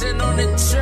dancing on the track.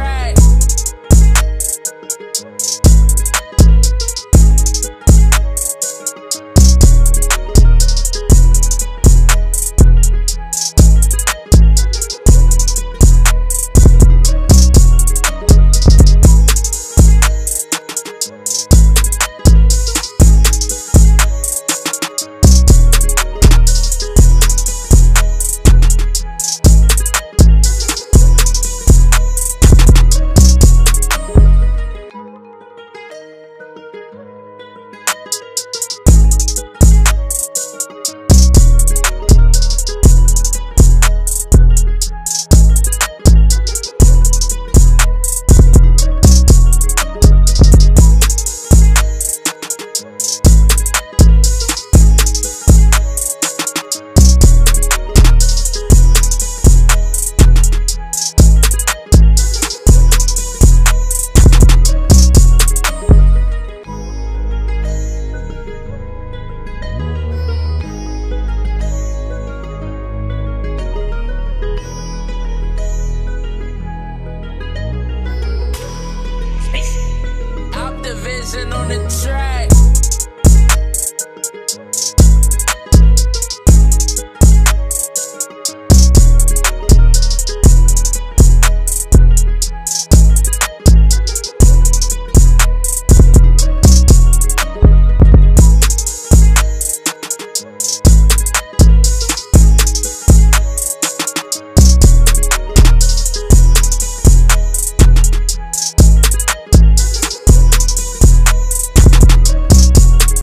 Optivision on the track.